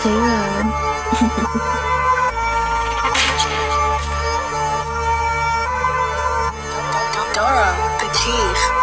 Hey, Dora, the chief.